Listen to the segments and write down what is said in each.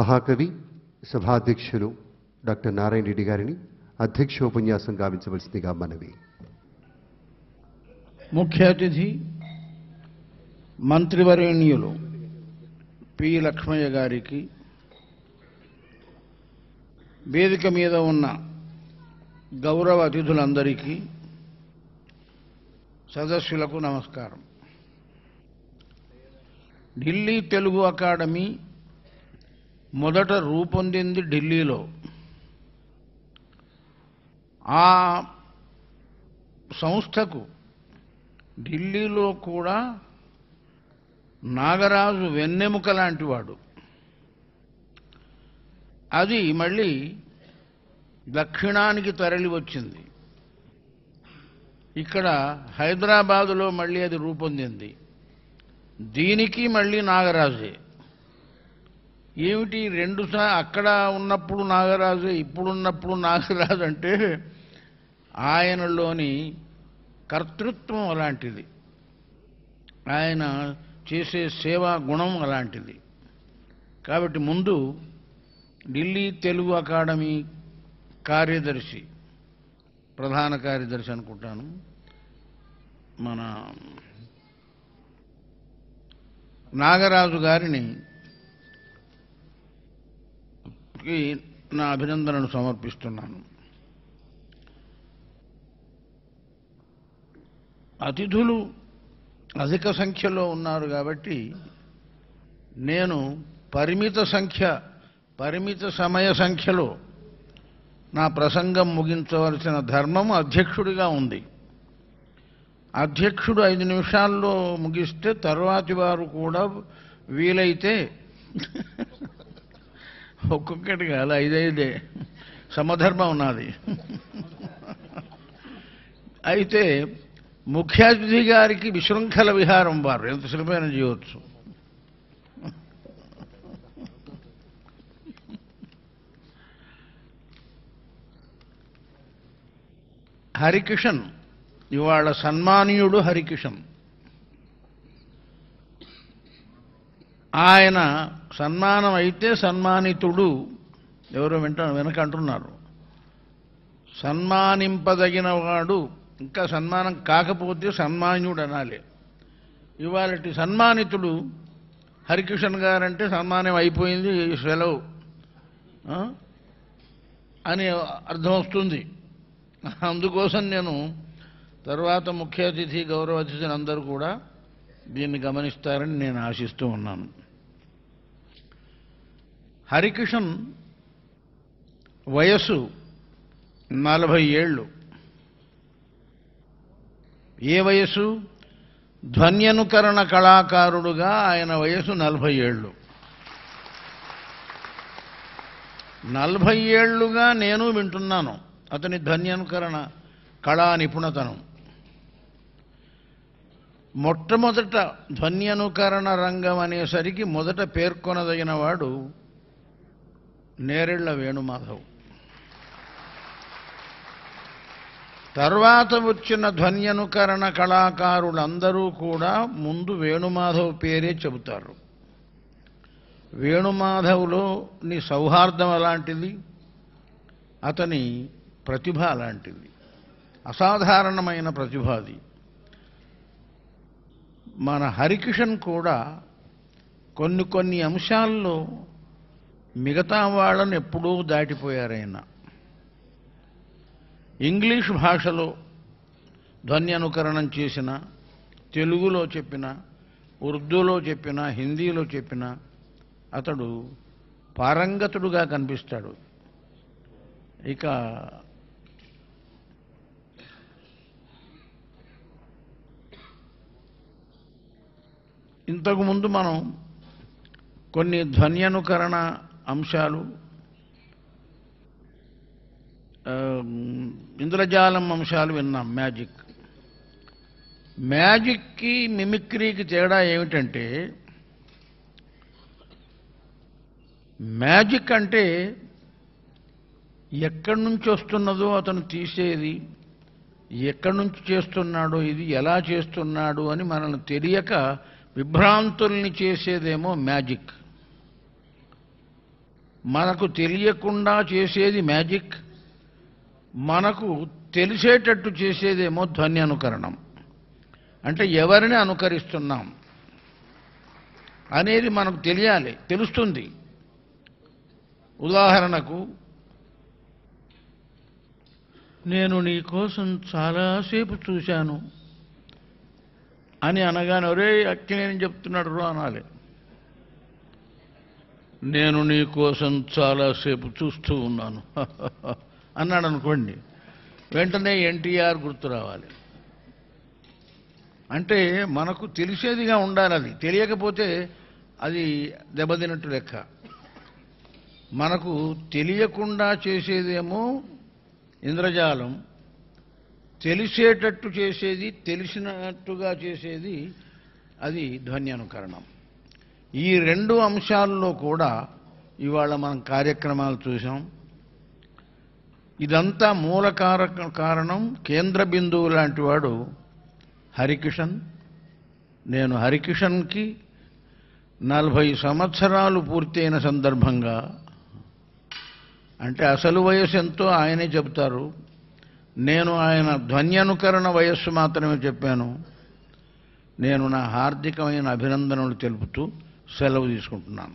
మహాకవి సభాధ్యక్షులు డాక్టర్ నారాయణ రెడ్డి గారిని అధ్యక్షోపన్యాసం గావించవలసిందిగా మనవి. ముఖ్య అతిథి మంత్రివర్యులు పి. లక్ష్మయ్య గారికి వేదిక మీద ఉన్న గౌరవ అతిథులందరికీ సదస్సులకు నమస్కారం. ఢిల్లీ తెలుగు అకాడమీ మొదట రూపొందింది ఢిల్లీలో. ఆ సంస్థకు ఢిల్లీలో కూడా నాగరాజు వెన్నెముక లాంటివాడు. అది మళ్ళీ దక్షిణానికి తరలి వచ్చింది. ఇక్కడ హైదరాబాదులో మళ్ళీ అది రూపొందింది. దీనికి మళ్ళీ నాగరాజే. ఏమిటి రెండు అక్కడ ఉన్నప్పుడు నాగరాజు ఇప్పుడున్నప్పుడు నాగరాజు అంటే ఆయనలోని కర్తృత్వం అలాంటిది. ఆయన చేసే సేవా గుణం అలాంటిది. కాబట్టి ముందు ఢిల్లీ తెలుగు అకాడమీ కార్యదర్శి ప్రధాన కార్యదర్శి అనుకుంటాను. మన నాగరాజు గారిని కి నా అభినందనను సమర్పిస్తున్నాను. అతిథులు అధిక సంఖ్యలో ఉన్నారు కాబట్టి నేను పరిమిత సంఖ్య పరిమిత సమయ సంఖ్యలో నా ప్రసంగం ముగించవలసిన ధర్మం అధ్యక్షుడిగా ఉంది. అధ్యక్షుడు ఐదు నిమిషాల్లో ముగిస్తే తరువాతి వారు కూడా వీలైతే ఒక్కొక్కటి కాదు ఐదైదే. సమధర్మం ఉన్నది అయితే ముఖ్య అతిథి గారికి విశృంఖల విహారం వారు. ఎంత సులభమైన చేయవచ్చు హరికిషన్. ఇవాళ సన్మానీయుడు హరికిషన్. ఆయన సన్మానం అయితే సన్మానితుడు. ఎవరో వెంట వెనక అంటున్నారు సన్మానింపదగిన వాడు ఇంకా సన్మానం కాకపోతే సన్మాన్యుడు అనాలి ఇవాళటి సన్మానితుడు హరికిషన్ గారంటే సన్మానం అయిపోయింది సెలవు. అని అర్థం వస్తుంది. అందుకోసం నేను తర్వాత ముఖ్య అతిథి గౌరవ అతిథులు అందరూ కూడా దీన్ని గమనిస్తారని నేను ఆశిస్తూ ఉన్నాను. హరికిషన్ వయసు నలభై ఏళ్ళు. ఏ వయసు ధ్వన్యనుకరణ కళాకారుడుగా ఆయన వయసు నలభై ఏళ్ళు. నలభై ఏళ్ళుగా నేను వింటున్నాను అతని ధ్వన్యనుకరణ కళా నిపుణతను. మొట్టమొదట ధ్వన్యనుకరణ రంగం అనేసరికి మొదట పేర్కొనదగినవాడు నేరెళ్ళ వేణుమాధవ్. తర్వాత వచ్చిన ధ్వన్యనుకరణ కళాకారులందరూ కూడా ముందు వేణుమాధవ్ పేరే చెబుతారు. వేణుమాధవ్లో నీ సౌహార్దం అలాంటిది అతని ప్రతిభ అలాంటిది. అసాధారణమైన ప్రతిభ అది. మన హరికిషన్ కూడా కొన్ని కొన్ని అంశాల్లో మిగతా వాళ్ళని ఎప్పుడూ దాటిపోయారైనా. ఇంగ్లీష్ భాషలో ధ్వని అనుకరణం చేసిన తెలుగులో చెప్పిన ఉర్దూలో చెప్పిన హిందీలో చెప్పిన అతడు పారంగతుడుగా కనిపిస్తాడు. ఇక ఇంతకుముందు మనం కొన్ని ధ్వన్యనుకరణ అంశాలు. ఇంద్రజాలం అంశాలు విన్నాం మ్యాజిక్. మ్యాజిక్కి మిమిక్రీకి తేడా ఏమిటంటే మ్యాజిక్ అంటే ఎక్కడి నుంచి వస్తున్నదో అతను తీసేది ఎక్కడి నుంచి చేస్తున్నాడో ఇది ఎలా చేస్తున్నాడు అని మనల్ని తెలియక విభ్రాంతుల్ని చేసేదేమో మ్యాజిక్. మనకు తెలియకుండా చేసేది మ్యాజిక్ మనకు తెలిసేటట్టు చేసేదేమో ధ్వని అనుకరణం. అంటే ఎవరిని అనుకరిస్తున్నాం అనేది మనకు తెలియాలి తెలుస్తుంది. ఉదాహరణకు నేను నీ కోసం చాలాసేపు చూశాను అని అనగానే ఒరే అక్కినేని చెప్తున్నాడు రో అనాలి. నేను నీ కోసం చాలాసేపు చూస్తూ ఉన్నాను. అన్నాడు అనుకోండి. వెంటనే ఎన్టీఆర్ గుర్తు రావాలి. అంటే మనకు తెలిసేదిగా ఉండాలి అది. తెలియకపోతే అది దెబ్బతినట్టు లెక్క. మనకు తెలియకుండా చేసేదేమో ఇంద్రజాలం. తెలిసేటట్టు చేసేది తెలిసినట్టుగా చేసేది అది ధ్వని అనుకరణం. ఈ రెండు అంశాల్లో కూడా ఇవాళ మనం కార్యక్రమాలు చూసాం ఇదంతా మూల కారక కారణం కేంద్ర బిందువు లాంటి వాడు హరికిషన్. నేను హరికిషన్కి నలభై సంవత్సరాలు పూర్తయిన సందర్భంగా అంటే అసలు వయసు ఎంతో ఆయనే చెబుతారు. నేను ఆయన ధ్వన్యనుకరణ వయస్సు మాత్రమే చెప్పాను. నేను నా హార్దికమైన అభినందనలు తెలుపుతూ సెలవు తీసుకుంటున్నాను.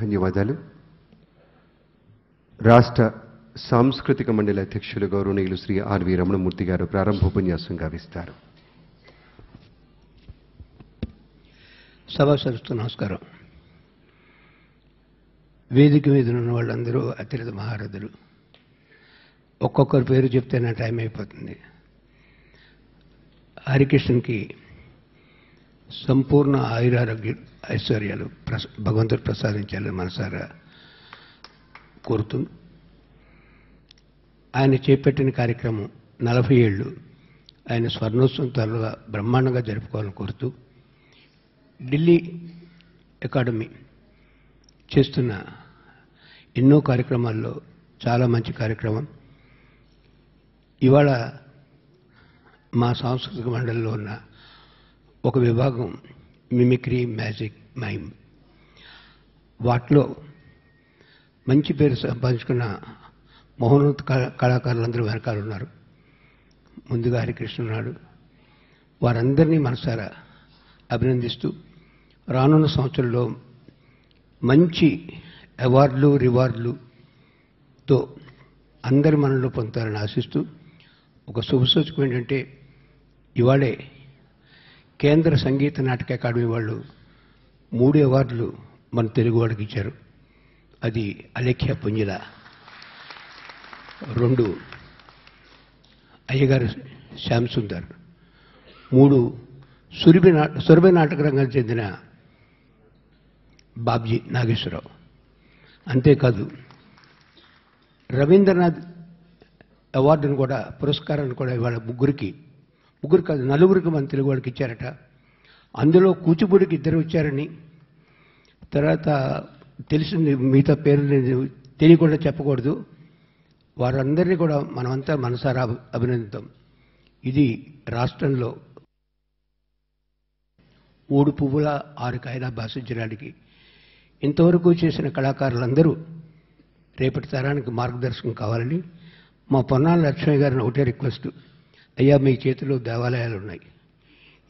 ధన్యవాదాలు. రాష్ట్ర సాంస్కృతిక మండలి అధ్యక్షులు గౌరవనీయులు శ్రీ ఆర్వి రమణమూర్తి గారు ప్రారంభోపన్యాసం గావిస్తారు. సభా సరస్సు నమస్కారం. వేదిక మీద ఉన్న వాళ్ళందరూ అత్యధిక మహారథులు. ఒక్కొక్కరి పేరు చెప్తే నా టైం అయిపోతుంది. హరికృష్ణకి సంపూర్ణ ఆయురారోగ్య ఐశ్వర్యాలు ప్రస భగవంతుడు ప్రసాదించాలని మనసారా కోరుతూ ఆయన చేపట్టిన కార్యక్రమం నలభై ఏళ్ళు ఆయన స్వర్ణోత్సవం త్వరగా బ్రహ్మాండంగా జరుపుకోవాలని కోరుతూ ఢిల్లీ అకాడమీ చేస్తున్న ఎన్నో కార్యక్రమాల్లో చాలా మంచి కార్యక్రమం. ఇవాళ మా సాంస్కృతిక మండలిలో ఉన్న ఒక విభాగం మిమిక్రీ మ్యాజిక్ మైమ్. వాటిలో మంచి పేరు సంపాదించుకున్న మహోన్నత కళా- కళాకారులందరూ వెనకాల ఉన్నారు. ముందుగా హరికృష్ణ ఉన్నాడు. వారందరినీ మనసారా అభినందిస్తూ రానున్న సంవత్సరంలో మంచి అవార్డులు రివార్డులుతో అందరి మనలో పొందుతారని ఆశిస్తూ ఒక శుభసూచకం ఏంటంటే ఇవాళే కేంద్ర సంగీత నాటక అకాడమీ వాళ్ళు మూడు అవార్డులు మన తెలుగు వాడికి ఇచ్చారు. అది అలేఖ్య పుంజిల రెండు అయ్యగారు శ్యామ్ సుందర్. మూడు సురభి నా సురభి నాటక రంగానికి చెందిన బాబ్జీ నాగేశ్వరరావు. అంతేకాదు రవీంద్రనాథ్ అవార్డును కూడా పురస్కారాన్ని కూడా ఇవాళ ముగ్గురికి ముగ్గురు కాదు నలుగురికి మన తెలుగు వాళ్ళకి ఇచ్చారట. అందులో కూచిపూడికి ఇద్దరు వచ్చారని. తర్వాత తెలిసింది మిగతా పేర్లు తెలియకుండా చెప్పకూడదు. వారందరినీ కూడా మనమంతా మనసారా అభినందిద్దాం ఇది రాష్ట్రంలో మూడు పువ్వుల ఆరు కాయల భాషించడానికి ఇంతవరకు చేసిన కళాకారులందరూ రేపటి తరానికి మార్గదర్శకం కావాలని మా పొన్నాల లక్ష్మయ్య గారిని ఒకటే రిక్వెస్ట్. అయ్యా మీ చేతిలో దేవాలయాలు ఉన్నాయి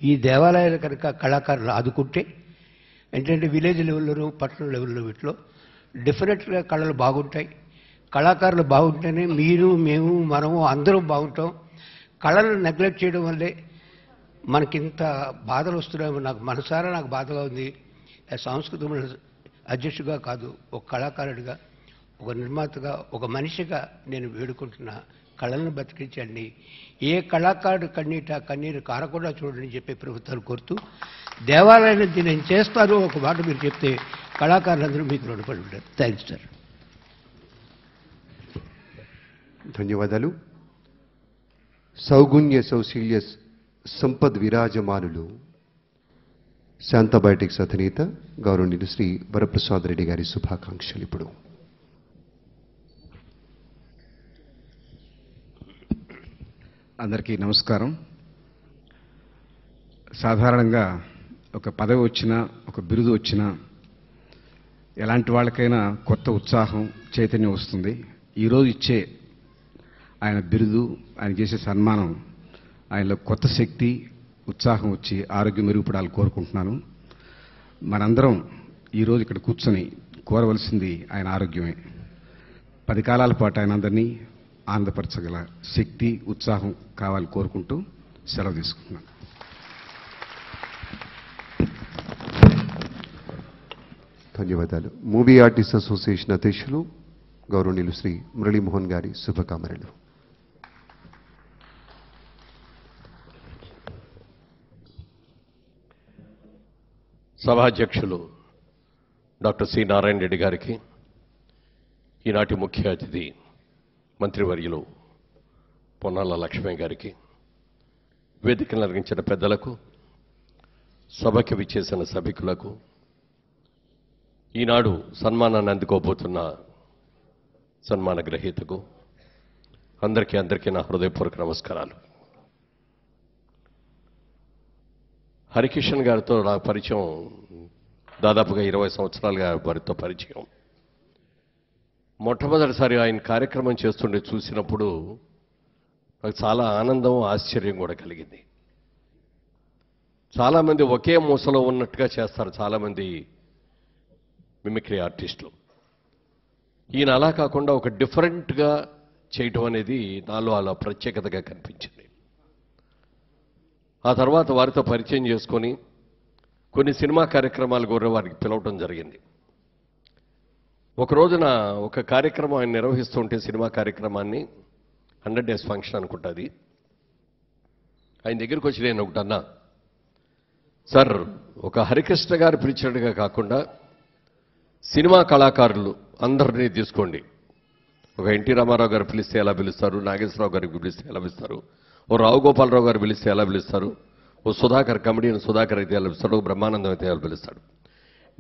ఈ దేవాలయాలు కనుక కళాకారులు ఆదుకుంటే ఏంటంటే విలేజ్ లెవెల్లోనూ పట్టణ లెవెల్లో వీటిలో డెఫినెట్గా కళలు బాగుంటాయి. కళాకారులు బాగుంటేనే మీరు మేము మనము అందరం బాగుంటాం. కళలు నెగ్లెక్ట్ చేయడం వల్లే మనకింత బాధలు వస్తున్నాయో నాకు మనసారా నాకు బాధగా ఉంది. ఆ సాంస్కృతిక మండలి కాదు ఒక కళాకారుడిగా ఒక నిర్మాతగా ఒక మనిషిగా నేను వేడుకుంటున్న. కళలను బతికించండి. ఏ కళాకారుడు కన్నీట కన్నీరు కారకుండా చూడని చెప్పి ప్రభుత్వాలు కోరుతూ దేవాలయాన్ని నేను చేస్తాను ఒక మాట మీరు చెప్తే కళాకారులందరూ మీకు రుణపడి ఉంటారు. Thanks sir. ధన్యవాదాలు. సౌగుణ్య సౌశీల్య సంపద్ విరాజమానులు శాంతబయోటిక్స్ అధినేత గౌరవనీయులు శ్రీ వరప్రసాద్ రెడ్డి గారి శుభాకాంక్షలు ఇప్పుడు. అందరికీ నమస్కారం. సాధారణంగా ఒక పదవి వచ్చినా ఒక బిరుదు వచ్చినా ఎలాంటి వాళ్ళకైనా కొత్త ఉత్సాహం చైతన్యం వస్తుంది. ఈరోజు ఇచ్చే ఆయన బిరుదు ఆయన చేసే సన్మానం ఆయనలో కొత్త శక్తి ఉత్సాహం వచ్చి ఆరోగ్యం మెరుగుపడాలని కోరుకుంటున్నాను. మనందరం ఈరోజు ఇక్కడ కూర్చొని కోరవలసింది ఆయన ఆరోగ్యమే. పది కాలాల పాటు ఆయన అందరినీ ఆనందపరచగల శక్తి ఉత్సాహం కావాలని కోరుకుంటూ సెలవు తీసుకుంటున్నాను. ధన్యవాదాలు. మూవీ ఆర్టిస్ట్ అసోసియేషన్ అధ్యక్షులు గౌరవనీయులు శ్రీ మురళీమోహన్ గారి శుభకామనలు. సభాధ్యక్షులు డాక్టర్ సి నారాయణ రెడ్డి గారికి ఈనాటి ముఖ్య అతిథి మంత్రివర్యులు పొన్నాల లక్ష్మయ్య గారికి వేదికను నిర్వహించిన పెద్దలకు సభకి విచ్చేసిన సభికులకు ఈనాడు సన్మానాన్ని అందుకోబోతున్న సన్మాన గ్రహీతకు అందరికీ అందరికీ నా హృదయపూర్వక నమస్కారాలు. హరికిషన్ గారితో నా పరిచయం దాదాపుగా ఇరవై సంవత్సరాలుగా వారితో పరిచయం. మొట్టమొదటిసారి ఆయన కార్యక్రమం చేస్తుండే చూసినప్పుడు నాకు చాలా ఆనందం ఆశ్చర్యం కూడా కలిగింది. చాలామంది ఒకే మూసలో ఉన్నట్టుగా చేస్తారు చాలామంది మిమిక్రీ ఆర్టిస్టులు. ఈయన అలా కాకుండా ఒక డిఫరెంట్గా చేయటం అనేది నాలో అలా ప్రత్యేకతగా కనిపించింది. ఆ తర్వాత వారితో పరిచయం చేసుకొని కొన్ని సినిమా కార్యక్రమాలు కూడా వారికి పిలవటం జరిగింది. ఒక రోజున ఒక కార్యక్రమం ఆయన నిర్వహిస్తుంటే సినిమా కార్యక్రమాన్ని హండ్రెడ్ డేస్ ఫంక్షన్ అనుకుంటుంది. ఆయన దగ్గరికి వచ్చి నేను ఒకటి అన్నా సార్ ఒక హరికృష్ణ గారు పిలిచినట్టుగా కాకుండా సినిమా కళాకారులు అందరినీ తీసుకోండి. ఒక ఎన్టీ రామారావు గారు పిలిస్తే ఎలా పిలుస్తారు? నాగేశ్వరరావు గారికి పిలిస్తే ఎలా పిలుస్తారు? ఓ రావు గోపాలరావు గారు పిలిస్తే ఎలా పిలుస్తారు? ఓ సుధాకర్ కమెడియన్ సుధాకర్ అయితే ఎలా పిలుస్తాడు? ఓ బ్రహ్మానందం అయితే ఎలా పిలుస్తాడు?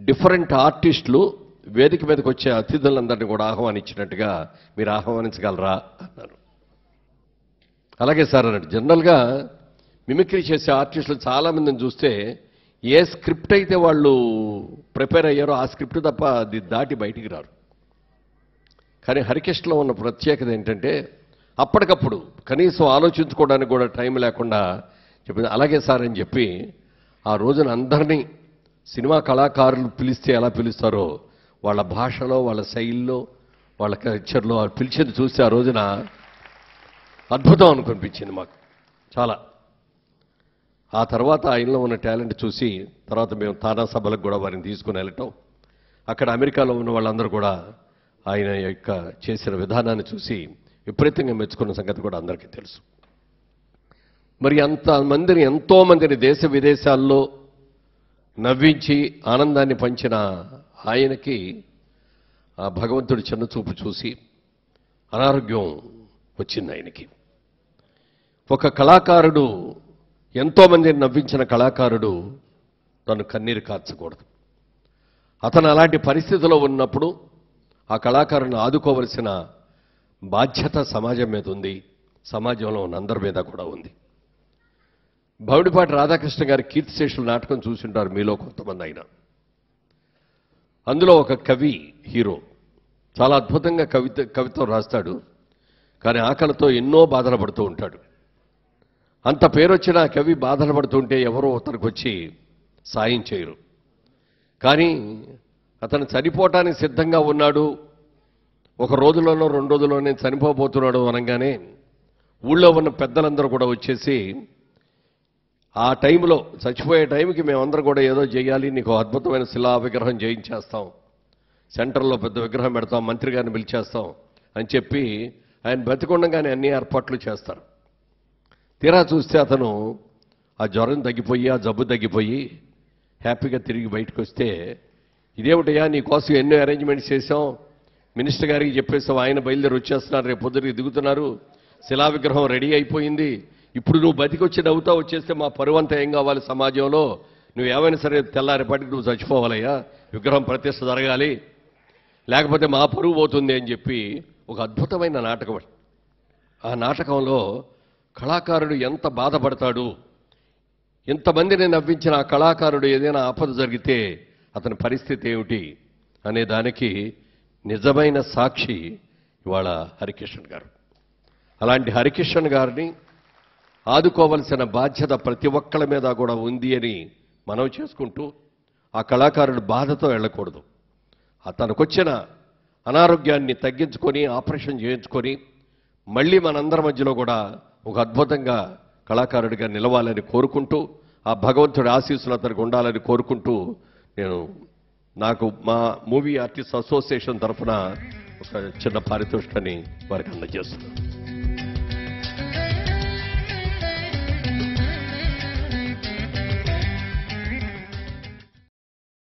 డిఫరెంట్ ఆర్టిస్టులు వేదిక మీదకి వచ్చే అతిథులందరినీ కూడా ఆహ్వానించినట్టుగా మీరు ఆహ్వానించగలరా అన్నారు. అలాగే సార్ అన్నట్టు జనరల్గా మిమిక్రీ చేసే ఆర్టిస్టులు చాలామందిని చూస్తే ఏ స్క్రిప్ట్ అయితే వాళ్ళు ప్రిపేర్ అయ్యారో ఆ స్క్రిప్ట్ తప్ప అది దాటి బయటికి రారు. కానీ హరికృష్ణలో ఉన్న ప్రత్యేకత ఏంటంటే అప్పటికప్పుడు కనీసం ఆలోచించుకోవడానికి కూడా టైం లేకుండా చెప్పింది అలాగే సార్ అని చెప్పి ఆ రోజున అందరినీ సినిమా కళాకారులు పిలిస్తే ఎలా పిలుస్తారో వాళ్ళ భాషలో వాళ్ళ శైలిలో వాళ్ళ కల్చర్లో వాళ్ళు పిలిచేది చూస్తే ఆ రోజున అద్భుతం అనుకనిపించింది మాకు. చాలా. ఆ తర్వాత ఆయనలో ఉన్న టాలెంట్ చూసి తర్వాత మేము తానా సభలకు కూడా వారిని తీసుకుని వెళ్ళటం. అక్కడ అమెరికాలో ఉన్న వాళ్ళందరూ కూడా ఆయన యొక్క చేసిన విధానాన్ని చూసి విపరీతంగా మెచ్చుకున్న సంగతి కూడా అందరికీ తెలుసు. మరి అంత మందిని ఎంతోమందిని దేశ విదేశాల్లో నవ్వించి ఆనందాన్ని పంచిన ఆయనకి ఆ భగవంతుడి చిన్నచూపు చూసి అనారోగ్యం వచ్చింది ఆయనకి. ఒక కళాకారుడు ఎంతోమందిని నవ్వించిన కళాకారుడు తను కన్నీరు కార్చకూడదు. అతను అలాంటి పరిస్థితిలో ఉన్నప్పుడు ఆ కళాకారుని ఆదుకోవలసిన బాధ్యత సమాజం మీద ఉంది. సమాజంలో ఉన్న అందరి మీద కూడా ఉంది. భౌడిపాటి రాధాకృష్ణ గారి కీర్తిశేషులు నాటకం చూసింటారు మీలో కొంతమంది అయినా. అందులో ఒక కవి హీరో. చాలా అద్భుతంగా కవిత కవిత్వం రాస్తాడు. కానీ ఆకలితో ఎన్నో బాధలు పడుతూ ఉంటాడు. అంత పేరు వచ్చిన కవి బాధలు పడుతుంటే ఎవరో అతనికి వచ్చి సాయం చేయరు. కానీ అతను చనిపోవటానికి సిద్ధంగా ఉన్నాడు. ఒక రోజులోనో రెండు రోజుల్లోనే చనిపోబోతున్నాడు అనగానే ఊళ్ళో ఉన్న పెద్దలందరూ కూడా వచ్చేసి ఆ టైంలో చచ్చిపోయే టైంకి మేమందరం కూడా ఏదో చేయాలి నీకు అద్భుతమైన శిలా విగ్రహం చేయించేస్తాం. సెంటర్లో పెద్ద విగ్రహం పెడతాం మంత్రి గారిని పిలిచేస్తాం అని చెప్పి ఆయన బతికుండగానే అన్ని ఏర్పాట్లు చేస్తారు. తీరా చూస్తే అతను ఆ జ్వరం తగ్గిపోయి ఆ జబ్బు తగ్గిపోయి హ్యాపీగా తిరిగి బయటకు వస్తే ఇదేమిటయ్యా నీ కోసం ఎన్నో అరేంజ్మెంట్స్ చేసాం మినిస్టర్ గారికి చెప్పేసాం ఆయన బయలుదేరి వచ్చేస్తున్నారు రేపు పొద్దురికి దిగుతున్నారు. శిలా విగ్రహం రెడీ అయిపోయింది. ఇప్పుడు నువ్వు బతికొచ్చి నవ్వుతా వచ్చేస్తే మా పరువంతా ఏం కావాలి సమాజంలో? నువ్వు ఏమైనా సరే తెల్లారేపాటికి నువ్వు చచ్చిపోవాలయ్యా. విగ్రహం ప్రతిష్ట జరగాలి. లేకపోతే మా పరువు పోతుంది అని చెప్పి ఒక అద్భుతమైన నాటకం ఆ నాటకంలో కళాకారుడు ఎంత బాధపడతాడు? ఇంతమందిని నవ్వించిన ఆ కళాకారుడు ఏదైనా ఆపద జరిగితే అతని పరిస్థితి ఏమిటి అనే దానికి నిజమైన సాక్షి ఇవాళ హరికిషన్ గారు. అలాంటి హరికిషన్ గారిని ఆదుకోవలసిన బాధ్యత ప్రతి ఒక్కళ్ళ మీద కూడా ఉంది అని మనం చేసుకుంటూ ఆ కళాకారుడు బాధతో వెళ్ళకూడదు. తనకొచ్చిన అనారోగ్యాన్ని తగ్గించుకొని ఆపరేషన్ చేయించుకొని మళ్ళీ మనందరి మధ్యలో కూడా ఒక అద్భుతంగా కళాకారుడిగా నిలవాలని కోరుకుంటూ ఆ భగవంతుడి ఆశీస్సులు అతనికి ఉండాలని కోరుకుంటూ నేను నాకు మా మూవీ ఆర్టిస్ట్ అసోసియేషన్ తరఫున ఒక చిన్న పారితోషికాన్ని వారికి అందజేస్తున్నాను.